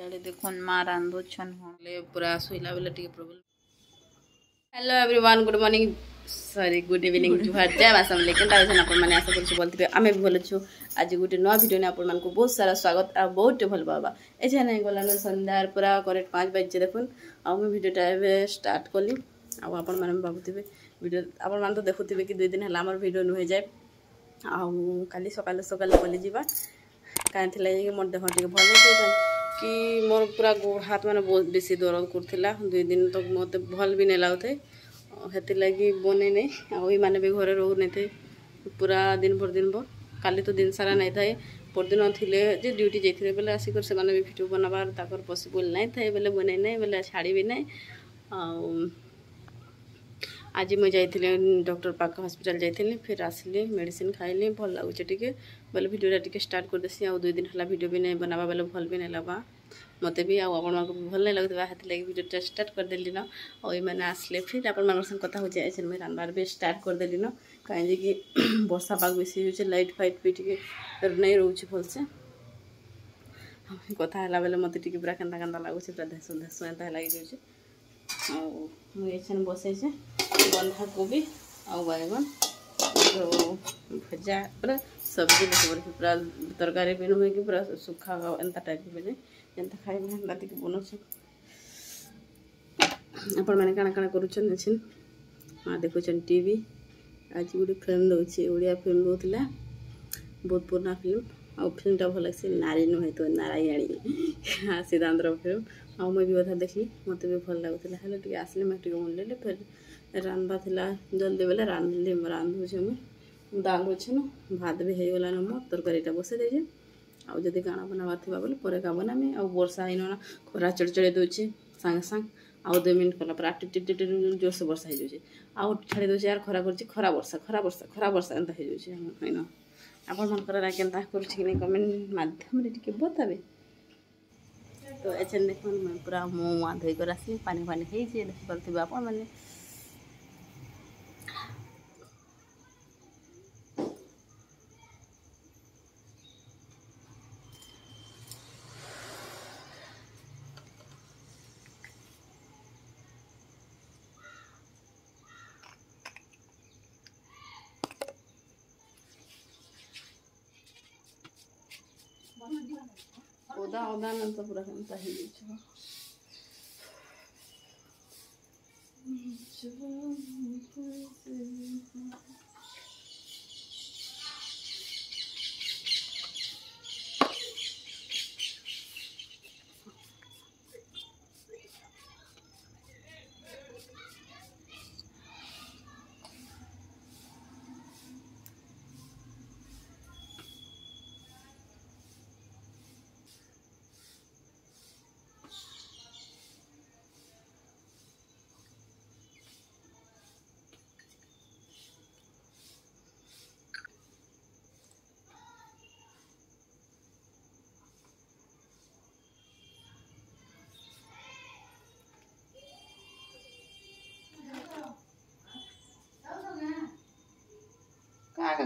ଇଆଡ଼େ ଦେଖୁନ୍ ମା ରାନ୍ଧୁଛନ୍ ହେଲେ ପୁରା ଶୋଇଲା ବେଲେ ଟିକେ problem hello everyone good morning sorry good evening ଜୁହାର ଜୟ ବାସମ କେନ୍ତା ଅଛନ୍ ଆପଣମାନେ ଆଶା କରୁଛୁ ବୋଲିଥିବେ ଆମେ ବି ଭଲ ଅଛୁ ଆଜି ଗୋଟେ ନୂଆ ଭିଡ଼ିଓନେ ଆପଣମାନଙ୍କୁ ବହୁତ ସାରା ସ୍ୱାଗତ ଆଉ ବହୁତ ଭଲ ପାଇବା ଏଛା ନାଇଁ ଗଲାନ ସନ୍ଧ୍ୟାର ପୁରା କରେକ୍ଟ ପାଞ୍ଚ ବାଜିଛେ ଦେଖୁନ୍ ଆଉ ମୁଁ ଭିଡ଼ିଓଟା ଏବେ ଷ୍ଟାର୍ଟ କଲି ଆଉ ଆପଣମାନେ ଭାବୁଥିବେ ଭିଡ଼ିଓ ଆପଣମାନେ ତ ଦେଖୁଥିବେ କି ଦୁଇ ଦିନ ହେଲା ଆମର ଭିଡ଼ିଓ ନୁହେଁ ଯାଏ ଆଉ କାଲି ସକାଳେ ସକାଳେ ପଲେଇ ଯିବା କାହିଁ ଥିଲା ଯାଇକି ମୋର ଦେହ ଟିକେ ଭଲ ହେଇଥାଏ କି ମୋର ପୁରା ହାତମାନେ ବହୁତ ବେଶୀ ଦରଦ କରୁଥିଲା ଦୁଇ ଦିନ ତ ମୋତେ ଭଲ ବି ନାଇଁ ଲାଗୁଥାଏ ସେଥିଲାଗି ବନେଇ ନାଇଁ ଆଉ ଏମାନେ ବି ଘରେ ରହୁନାଇଥାଏ ପୁରା ଦିନ ଭର ଦିନ ଭର କାଲି ତ ଦିନ ସାରା ନାଇଁଥାଏ ପରଦିନ ଥିଲେ ଯେ ଡ୍ୟୁଟି ଯାଇଥିଲେ ବେଲେ ଆସିକରି ସେମାନେ ବି ଭିଡ଼ିଓ ବନାବାର ତାଙ୍କର ପସିବୁଲ୍ ନାଇଁ ଥାଏ ବେଲେ ବନେଇ ନାଇଁ ବେଲେ ଛାଡ଼ିବି ନାଇଁ ଆଉ आज मुझे जाइली डक्टर पाख हस्पिटाल जाइली फिर आसली मेडिसीन खाइली भल लगुचे टी बोले भिडियोटा टी स्टार्ट करदेसी आ दुई दिन है भिड भी नहीं बनावा बोले भल भी नहीं लगवा मत भी आपण भल नहीं लगुवा से लगे भिडियोटा स्टार्ट करदेली न और ये आसले फिर आपण संग कथा हो जाए मुझे रानबार भी स्टार्ट करदेली न कहीं कि बर्षा पाग बेसी हो लाइट फाइट भी टी नहीं रोचे भलसे কথা হলা বেলে মতো টিকি পুরা কেনা কেনা লাগুছে পুরা ধেসু ধেসু এটা লাগিছে আর মুই এখানে বসাইছে ବନ୍ଧାକୋବି ଆଉ ବାଇଗଣ ଭଜା ପୁରା ସବ୍ଜି ପରି ପୁରା ତରକାରୀ ବି ନୁହେଁ କି ପୁରା ଶୁଖା ଏନ୍ତା ଟାଇପ୍ ବି ଯେନ୍ତା ଖାଇବେ ହେନ୍ତା ଟିକେ ବନଉଛନ୍ ଆପଣମାନେ କାଣା କାଣା କରୁଛନ୍ ଅଛନ୍ ମା ଦେଖୁଛନ୍ ଟିଭି ଆଜି ଗୋଟେ ଫିଲ୍ମ ଦେଉଛି ଓଡ଼ିଆ ଫିଲ୍ମ ଦେଉଥିଲା ବହୁତ ପୁରୁଣା ଫିଲ୍ମ ଆଉ ଫିଲ୍ମଟା ଭଲ ଲାଗ୍ସି ନାରୀ ନୁହେଁ ତ ନାରାୟଣୀ ସିଦ୍ଧାନ୍ତର ଫିଲ୍ମ ଆଉ ମୁଁ ବି ଅଧା ଦେଖିଲି ମୋତେ ବି ଭଲ ଲାଗୁଥିଲା ହେଲେ ଟିକେ ଆସିଲେ ମୁଁ ଟିକେ ମନେ ଫେର୍ ରାନ୍ଧ୍ବା ଥିଲା ଜଲ୍ଦି ବେଲେ ରାନ୍ଧି ରାନ୍ଧୁଛେ ମୁଇଁ ଡାଲ୍ ଅଛେ ନ ଭାତ ବି ହେଇଗଲାନ ମୋର ତରକାରୀଟା ବସେଇ ଦେଇଛେ ଆଉ ଯଦି କାଣା ବନାବାର ଥିବା ବୋଲେ ପରେ କା ବନାମି ଆଉ ବର୍ଷା ହେଇନ ନା ଖରା ଚଡ଼ଚଡ଼ି ଦେଉଛେ ସାଙ୍ଗେ ସାଙ୍ଗେ ଆଉ ଦୁଇ ମିନିଟ୍ କଲା ପରେ ଆଟି ଟିପ୍ ଟିପ୍ ଜୋରସେ ବର୍ଷା ହେଇଯାଉଛେ ଆଉ ଛାଡ଼ି ଦେଉଛେ ଆର୍ ଖରା କରୁଛି ଖରା ବର୍ଷା ଖରା ବର୍ଷା ଖରା ବର୍ଷା ଏନ୍ତା ହେଇଯାଉଛେ ହେଇନ ଆପଣମାନଙ୍କର କେନ୍ତା କରୁଛି କି ନାଇଁ କମେଣ୍ଟ ମାଧ୍ୟମରେ ଟିକେ ବତାବେ ତ ଏଛେନ୍ ଦେଖୁନ୍ ପୁରା ମୁଁ ମୁଆଁ ଧୋଇକରି ଆସିଲି ପାଣି ଫାନି ହେଇଛେ ଦେଖିପାରୁଥିବେ ଆପଣମାନେ da o por no te hilo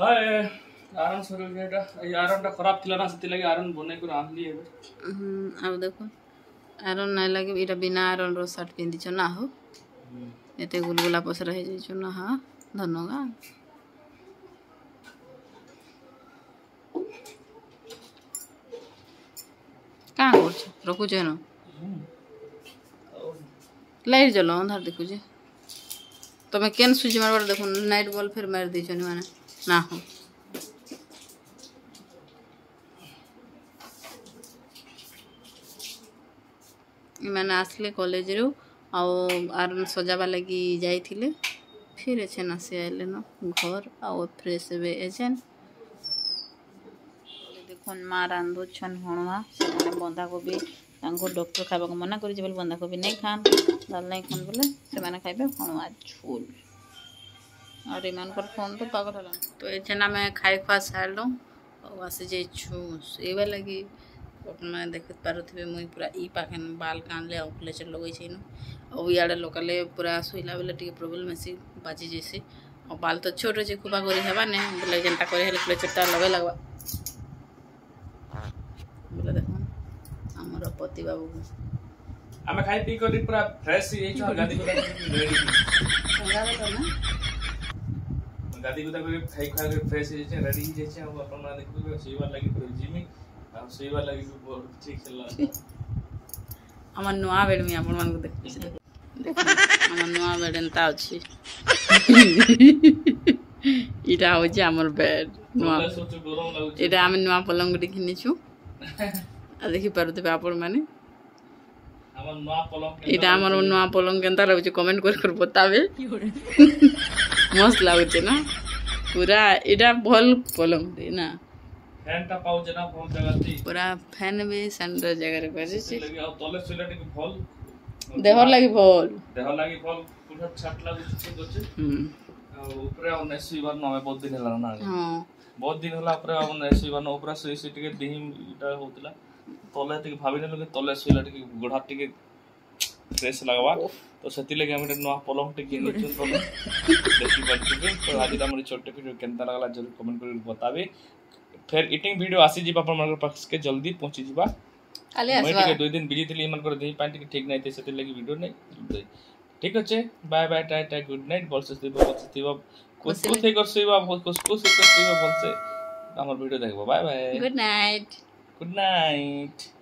হয় আয়রন সরে এটা এই আয়রনটা খারাপ ছিল না সেলাগি আয়রন বনাই করে আনলি এবার হুম আর দেখো আয়রন নাই লাগে এটা বিনা শার্ট না হো এতে গুলগুলা পসরা হয়ে যাইছ না ধন্যবাদ କାଁ କରୁଛ ରଖୁଛ ହେନ ଲାଇଟ୍ ଜଲ ଅନ୍ଧାର ଦେଖୁଛେ ତମେ କେନ୍ ସୁଇଚ୍ ମାରବାର ଦେଖୁନ୍ ନାଇଟ୍ ବଲ୍ ଫେର୍ ମାରି ମାନେ না হোক ଏମାନେ ଆସିଲେ କଲେଜରୁ ଆଉ ଆର ସଜାବା ଲାଗି ଯାଇଥିଲେ ଫିର୍ ଏଛେନ୍ ଆସି ଆଇଲେନ ଘର ଆଉ ଫ୍ରେଶ୍ ଏବେ ଏଛେନ୍ ଦେଖୁନ୍ ମା ରାନ୍ଧୁଛନ୍ ହଣୁଆ ସେମାନେ ବନ୍ଧାକୋବି ତାଙ୍କୁ ଡକ୍ଟର ଖାଇବାକୁ ମନା କରିଛି ବୋଲି ବନ୍ଧାକୋବି ନେଇ ଖାଆନ୍ ଡାଲ ନେଇ ଖାଆନ୍ ବୋଲେ ସେମାନେ ଖାଇବେ ହଣୁଆ ଝୋଲ और इन फोन तो पगल तो ये जेना मैं खाई खुआ सारूँ और आसी जाइवा लगे मैं देखि पारे मुई पूरा ई पाखे बाल कानले आउ फ्लेचर लगे नियाड़े लगाले पूरा शुला बेले टे प्रोब्लम बेसि बाजी जैसे और बाल तो छोट अच्छे खुबा कर बोले जेनता कर फ्लेचरटा लगे लगवा बोले देख आम पति बाबू खाई पी करी पूरा फ्रेश ही है जो गाड़ी को रेडी हो गया ना ଗାଧୋଇ ଗୁଧା କରି ଖାଇ ଖୁଆକି ଫ୍ରେସ୍ ହେଇଯାଇଛି ରେଡ଼ି ହେଇଯାଇଛି ଆଉ ଆପଣ ଦେଖିବେ ଶୋଇବାର ଲାଗି ଯିମି ଆଉ ଶୋଇବାର ଲାଗି ଠିକ୍ ହେଲା আমার নয়া বেড মি আপন মানুষ দেখছি আমার নয়া বেড এন্তা আছে এটা হচ্ছে আমার বেড নয়া এটা আমি নয়া পলঙ্গটি কিনেছু দেখি পারুথিবে আপন মানে এটা আমার নয়া পলং কেনতা লাগুছে কমেন্ট করে করে বতাবে মস্ত লাগুছে না পুরা এটা ভল পলং না ফ্যানটা পাউছে না ভল জায়গাতে পুরা ফ্যান বে সেন্টার জায়গারে বাজেছে হ্যাঁ, তলে শুলে টিকে ভল দেহর লাগি ভল দেহর লাগি ভল পুরা ছাট লাগুছে ঠিক আছে হুম উপরে অনে শুইবার নমে বহুত দিন হলা না হ্যাঁ বহুত দিন হলা উপরে অনে শুইবার উপরে শুই শুই টিকে দিহিটা হউতলা ତଲେ ଟିକେ ଭାବି ନେଲୁ କି ତଲେ ଶୋଇଲା ଟିକେ ଗୋଡ଼ ହାତ ଟିକେ ଫ୍ରେସ୍ ଲାଗ୍ବା ତ ସେଥିଲାଗି ଆମେ ଗୋଟେ ନୂଆ ପଲମଟେ କିଣି ନେଇଛୁ ତମେ ଦେଖିପାରୁଥିବେ ତ ଆଜିର ଆମର ଛୋଟ ଭିଡ଼ିଓ କେନ୍ତା ଲାଗ୍ଲା ଜରୁର କମେଣ୍ଟ କରି ବତାବେ ଫେର୍ ଇଟିଂ ଭିଡ଼ିଓ ଆସିଯିବା ଆପଣମାନଙ୍କ ପାଖକେ ଜଲ୍ଦି ପହଞ୍ଚିଯିବା ମୁଇଁ ଟିକେ ଦୁଇ ଦିନ ବିଜି ଥିଲି ଏମାନଙ୍କର ଦେହ ପାଇଁ ଟିକେ ଠିକ୍ ନାଇଁ ଥାଏ ସେଥିଲାଗି ଭିଡ଼ିଓ ନାଇଁ ଠିକ୍ ଅଛି ବାଏ ବାଏ ଟାଏ ଟାଏ ଗୁଡ୍ ନାଇଟ୍ ଭଲସେ ଶୋଇବ ଭଲସେ ଶୋଇବ କୁସ୍ କୁସ୍ ହେଇକରି ଶୋଇବ କୁସ୍ କୁସ୍ ହେଇକରି ଶୋଇବ ଭଲସେ ଆମର ଭିଡ଼ିଓ ଦେଖିବ bye bye good night Good night.